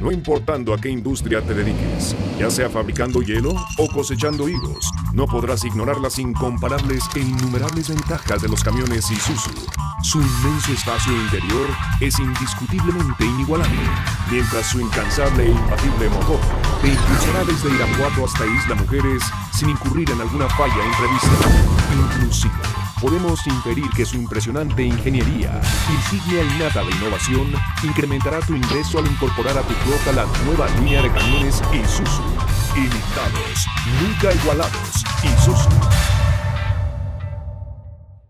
No importando a qué industria te dediques, ya sea fabricando hielo o cosechando higos, no podrás ignorar las incomparables e innumerables ventajas de los camiones Isuzu. Su inmenso espacio interior es indiscutiblemente inigualable, mientras su incansable e imbatible motor te impulsará desde Irapuato hasta Isla Mujeres sin incurrir en alguna falla imprevista. Podemos inferir que su impresionante ingeniería, insignia innata de innovación, incrementará tu ingreso al incorporar a tu flota la nueva línea de camiones Isuzu. Imitados, nunca igualados. Isuzu.